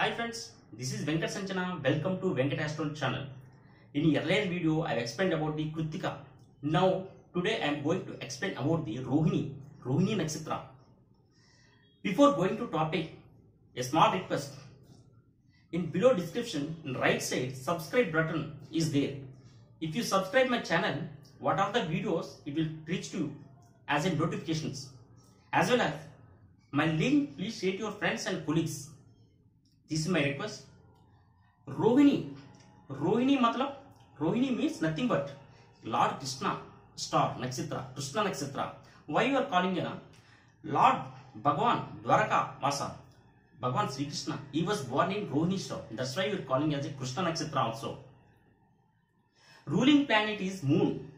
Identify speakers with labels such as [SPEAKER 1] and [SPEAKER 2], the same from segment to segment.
[SPEAKER 1] Hi friends, this is Venkat Sanchana. Welcome to Venkat Astral channel. In earlier video, I have explained about the Kritika. Now, today I am going to explain about the Rohini, Rohini Nakshatra. Before going to topic, a small request. In below description, in right side, subscribe button is there. If you subscribe my channel, what are the videos, it will reach to you as a notifications. As well as my link, please share to your friends and colleagues. This is my request. Rohini. Rohini matlab, Rohini means nothing but Lord Krishna star, Nakshatra, Krishna Nakshatra. Why you are calling it? Lord Bhagavan, Dwaraka Vasa, Bhagavan Sri Krishna. He was born in Rohini star. That's why you are calling as a Krishna Nakshatra also. Ruling planet is moon.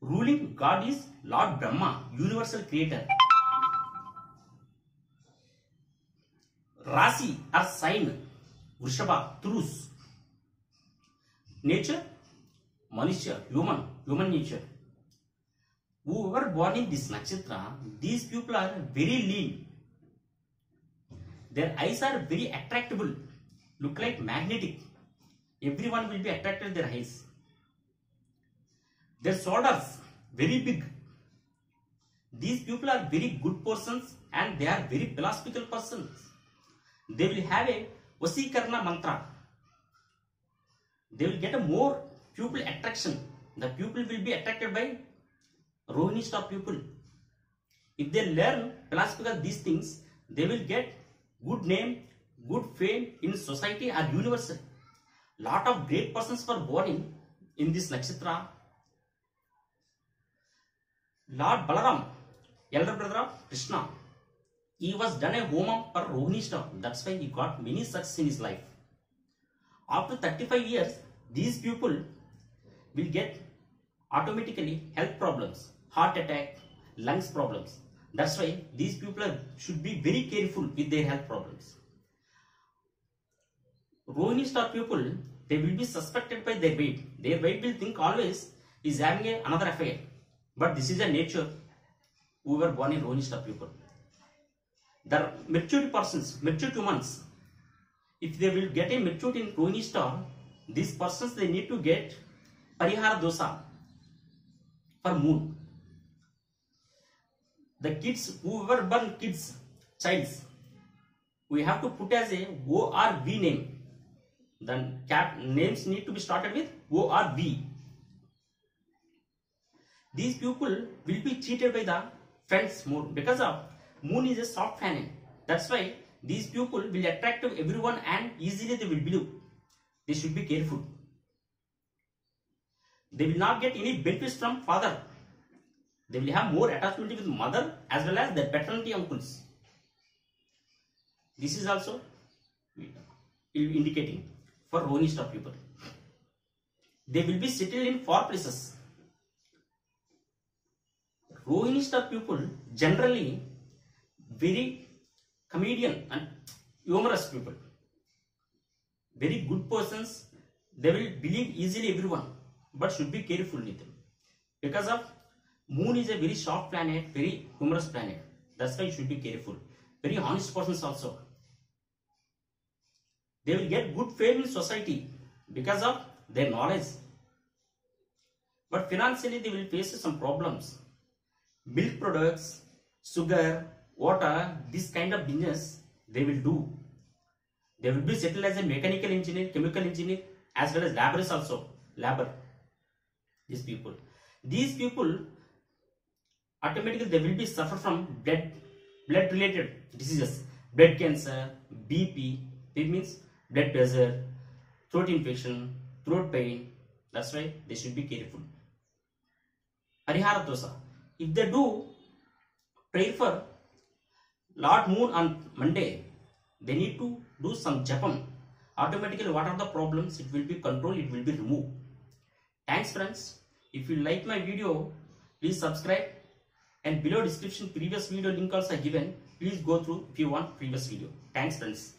[SPEAKER 1] Ruling God is Lord Brahma, universal creator. राशि और sign Vrishabha Taurus nature मनुष्य human human nature were born in this nakshatra these people are very lean their eyes are very attractable look like magnetic everyone will be attracted their eyes their shoulders very big these people are very good person and they are very philosophical persons They will have a Vasikarna mantra. They will get a more pupil attraction. The pupil will be attracted by Rohini star pupil. If they learn philosophical these things, they will get good name, good fame in society or universal. Lot of great persons were born in, in this nakshatra. Lord Balaram, elder brother of Krishna, he was done a homa for Rohini. That's why he got many success in his life. After 35 years, these people will get automatically health problems, heart attack, lungs problems. That's why these people are, should be very careful with their health problems. Rohini star people, they will be suspected by their weight. Their weight will think always is having a, another affair. But this is a nature who were born in Rohini star people. The mature persons, mature humans, if they will get a maturity in Rohini star, these persons they need to get Parihara dosa for moon. The kids, whoever born kids, childs, we have to put as a ORV name. Then cap names need to be started with ORV. These people will be cheated by the friends more because of moon is a soft planet. That's why these people will attract to everyone and easily they will believe. They should be careful. They will not get any benefits from father. They will have more attachment with mother as well as their paternity uncles. This is also indicating for Rohini star people. They will be settled in four places. Rohini star people generally very comedian and humorous people. Very good persons. They will believe easily everyone, but should be careful with them because of moon is a very soft planet, very humorous planet. That's why you should be careful. Very honest persons also. They will get good fame in society because of their knowledge. But financially they will face some problems. Milk products, sugar, water, this kind of business they will do. They will be settled as a mechanical engineer, chemical engineer, as well as laborers also. Labor. These people. These people automatically they will be suffer from blood blood related diseases. Blood cancer, BP, it means blood pressure, throat infection, throat pain. That's why they should be careful. Dosa. If they do pray for Lord Moon on Monday, they need to do some japam. Automatically, what are the problems? It will be controlled, it will be removed. Thanks friends. If you like my video, please subscribe and below description previous video link also given. Please go through if you want previous video. Thanks friends.